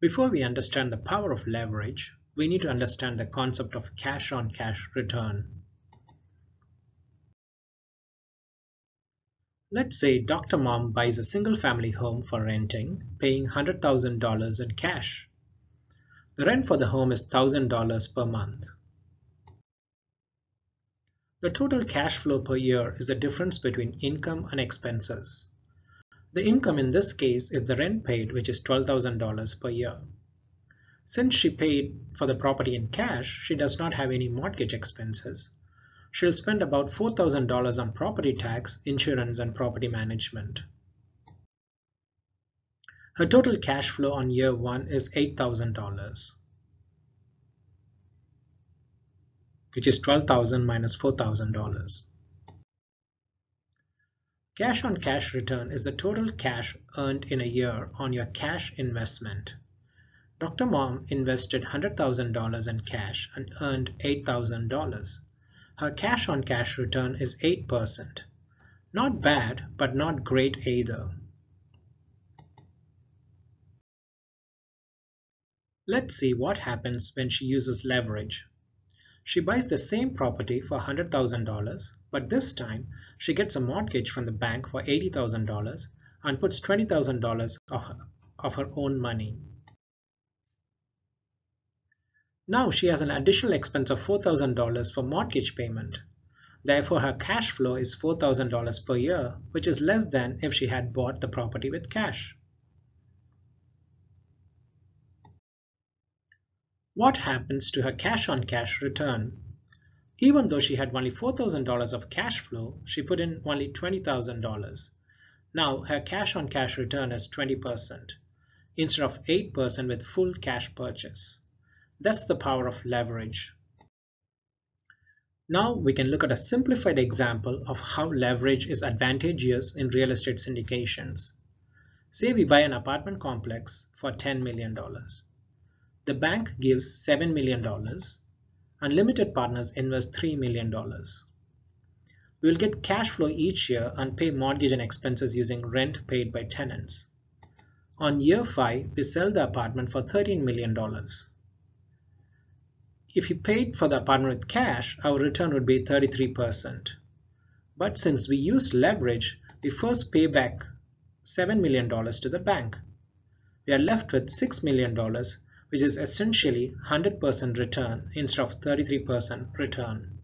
Before we understand the power of leverage, we need to understand the concept of cash on cash return. Let's say Dr. Mom buys a single family home for renting, paying $100,000 in cash. The rent for the home is $1,000 per month. The total cash flow per year is the difference between income and expenses. The income in this case is the rent paid, which is $12,000 per year. Since she paid for the property in cash, she does not have any mortgage expenses. She'll spend about $4,000 on property tax, insurance, and property management. Her total cash flow on year one is $8,000, which is $12,000 minus $4,000. Cash on cash return is the total cash earned in a year on your cash investment. Dr. Mom invested $100,000 in cash and earned $8,000. Her cash on cash return is 8%. Not bad, but not great either. Let's see what happens when she uses leverage. She buys the same property for $100,000, but this time she gets a mortgage from the bank for $80,000 and puts $20,000 of, of her own money. Now she has an additional expense of $4,000 for mortgage payment. Therefore, her cash flow is $4,000 per year, which is less than if she had bought the property with cash. What happens to her cash on cash return? Even though she had only $4,000 of cash flow, she put in only $20,000. Now her cash on cash return is 20% instead of 8% with full cash purchase. That's the power of leverage. Now we can look at a simplified example of how leverage is advantageous in real estate syndications. Say we buy an apartment complex for $10 million. The bank gives $7 million and limited partners invest $3 million. We will get cash flow each year and pay mortgage and expenses using rent paid by tenants. On year 5, we sell the apartment for $13 million. If you paid for the apartment with cash, our return would be 33%. But since we used leverage, we first pay back $7 million to the bank. We are left with $6 million which is essentially 100% return instead of 33% return.